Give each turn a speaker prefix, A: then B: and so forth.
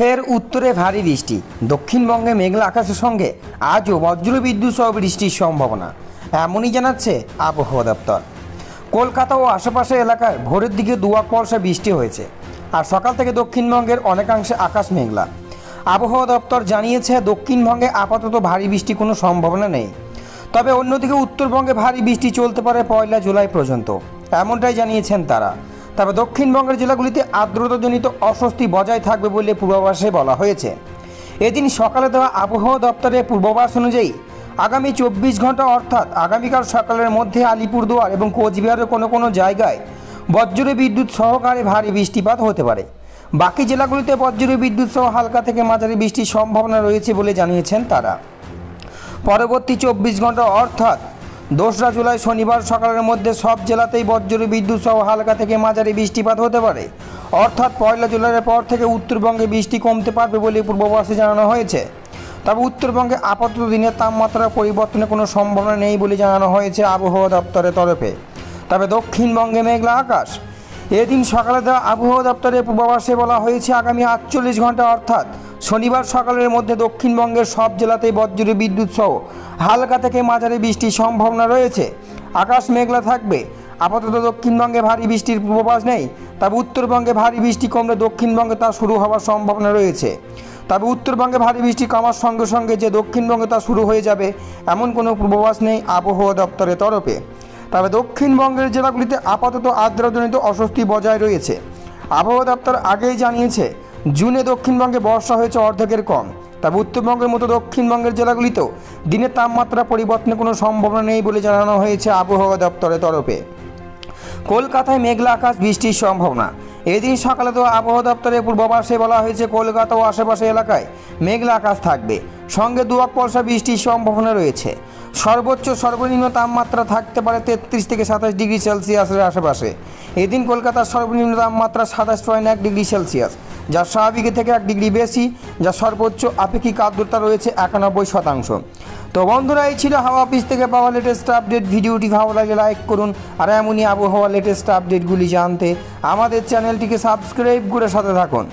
A: ফের উত্তরে ভারী বৃষ্টি। দক্ষিণবঙ্গে মেঘলা আকাশের সঙ্গে আজও বজ্রবিদ্যুৎ সহ বৃষ্টির সম্ভাবনা। এমনই জানাচ্ছে আবহাওয়া দপ্তর। কলকাতা ও আশেপাশের এলাকায় ভোরের দিকে দুয়াক পরশা বৃষ্টি হয়েছে। আর সকাল থেকে দক্ষিণবঙ্গের অনেকাংশে আকাশ মেঘলা। আবহাওয়া দপ্তর জানিয়েছে, দক্ষিণবঙ্গে আপাতত ভারী বৃষ্টি কোনো সম্ভাবনা নেই। তবে অন্যদিকে উত্তরবঙ্গে ভারী বৃষ্টি চলতে পারে পয়লা জুলাই পর্যন্ত। এমনটাই জানিয়েছেন তারা। তবে দক্ষিণবঙ্গের জেলাগুলিতে আর্দ্রতাজনিত অস্বস্তি বজায় থাকবে বলে পূর্বাভাসে বলা হয়েছে। এদিন সকালে দেওয়া আবহাওয়া দপ্তরের পূর্বাভাস অনুযায়ী, আগামী চব্বিশ ঘণ্টা অর্থাৎ আগামীকাল সকালের মধ্যে আলিপুরদুয়ার এবং কোচবিহারের কোনো কোনো জায়গায় বজ্র বিদ্যুৎ সহকারে ভারী বৃষ্টিপাত হতে পারে। বাকি জেলাগুলিতে বজ্রে বিদ্যুৎ সহ হালকা থেকে মাঝারি বৃষ্টির সম্ভাবনা রয়েছে বলে জানিয়েছেন তারা। পরবর্তী চব্বিশ ঘণ্টা অর্থাৎ দোসরা জুলাই শনিবার সকালের মধ্যে সব জেলাতেই বজ্র, বিদ্যুৎ সহ হালকা থেকে মাঝারি বৃষ্টিপাত হতে পারে। অর্থাৎ পয়লা জুলাইয়ের পর থেকে উত্তরবঙ্গে বৃষ্টি কমতে পারবে বলে পূর্বাভাসে জানানো হয়েছে। তবে উত্তরবঙ্গে আপাতত দিনের তাপমাত্রা পরিবর্তনের কোনো সম্ভাবনা নেই বলে জানানো হয়েছে আবহাওয়া দপ্তরের তরফে। তবে দক্ষিণবঙ্গে মেঘলা আকাশ। এদিন সকালে দেওয়া আবহাওয়া দপ্তরের পূর্বাভাসে বলা হয়েছে, আগামী আটচল্লিশ ঘণ্টা অর্থাৎ শনিবার সকালের মধ্যে দক্ষিণবঙ্গের সব জেলাতেই বজ্রে বিদ্যুৎ সহ হালকা থেকে মাঝারি বৃষ্টির সম্ভাবনা রয়েছে। আকাশ মেঘলা থাকবে। আপাতত দক্ষিণবঙ্গে ভারী বৃষ্টির পূর্বাভাস নেই। তবে উত্তরবঙ্গে ভারী বৃষ্টি কমলে দক্ষিণবঙ্গে তা শুরু হওয়ার সম্ভাবনা রয়েছে। তবে উত্তরবঙ্গে ভারী বৃষ্টি কমার সঙ্গে সঙ্গে যে দক্ষিণবঙ্গে তা শুরু হয়ে যাবে, এমন কোনো পূর্বাভাস নেই আবহাওয়া দপ্তরের তরফে। তবে দক্ষিণবঙ্গের জেলাগুলিতে আপাতত আর্দ্রজনিত অস্বস্তি বজায় রয়েছে। আবহাওয়া দপ্তর আগেই জানিয়েছে জুনে দক্ষিণবঙ্গে বর্ষা হয়েছে অর্ধেকের কম। তবে উত্তরবঙ্গের মতো দক্ষিণবঙ্গের জেলাগুলিতেও দিনের তাপমাত্রা পরিবর্তনের কোনো সম্ভাবনা নেই বলে জানানো হয়েছে আবহাওয়া দপ্তরের তরফে। কলকাতায় মেঘলা আকাশ, বৃষ্টির সম্ভাবনা। এদিন সকালে তো আবহাওয়া দপ্তরের পূর্বাভাসে বলা হয়েছে, কলকাতা ও আশেপাশে এলাকায় মেঘলা আকাশ থাকবে। সঙ্গে দুয়াক পয়সা বৃষ্টির সম্ভাবনা রয়েছে। সর্বোচ্চ সর্বনিম্ন তাপমাত্রা থাকতে পারে তেত্রিশ থেকে সাতাশ ডিগ্রি সেলসিয়াসের আশেপাশে। এদিন কলকাতার সর্বনিম্ন তাপমাত্রা সাতাশ পয়েন্ট এক ডিগ্রি সেলসিয়াস, যা স্বাভাবিকের থেকে এক ডিগ্রি বেশি, যা সর্বোচ্চ আপেক্ষিক আর্দ্রতা রয়েছে একানব্বই শতাংশ। তো বন্ধুরা, এই ছিল হাওয়া অফিস থেকে পাওয়া লেটেস্ট আপডেট ভিডিওটি ভালো লাগে লাইক করুন, আর এমনই আবহাওয়া লেটেস্ট আপডেটগুলি জানতে আমাদের চ্যানেলটিকে সাবস্ক্রাইব করে সাথে থাকুন।